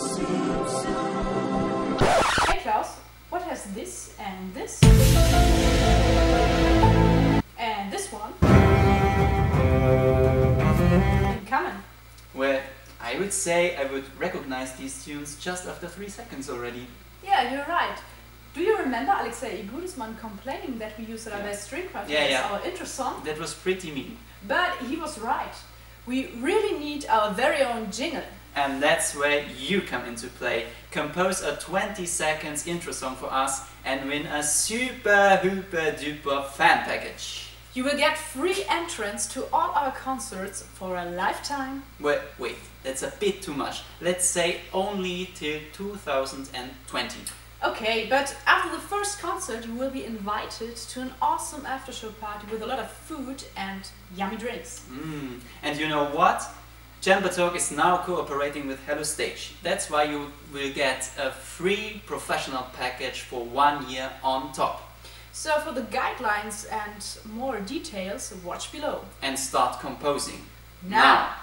Hey Klaus, what has this and this? And this one? In common. Well, I would say I would recognize these tunes just after three seconds already. Yeah, you're right. Do you remember Aleksey Igudesman complaining that we use Ravel string quartet Yeah, as yeah. our intro song? That was pretty mean. But he was right. We really need our very own jingle. And that's where you come into play. Compose a 20 seconds intro song for us and win a super hooper duper fan package. You will get free entrance to all our concerts for a lifetime. Wait, wait, that's a bit too much. Let's say only till 2020. Okay, but after the first concert, you will be invited to an awesome after show party with a lot of food and yummy drinks. Mm. And you know what? chamberTALK is now cooperating with Hello Stage. That's why you will get a free professional package for one year on top. So, for the guidelines and more details, watch below. And start composing. Now.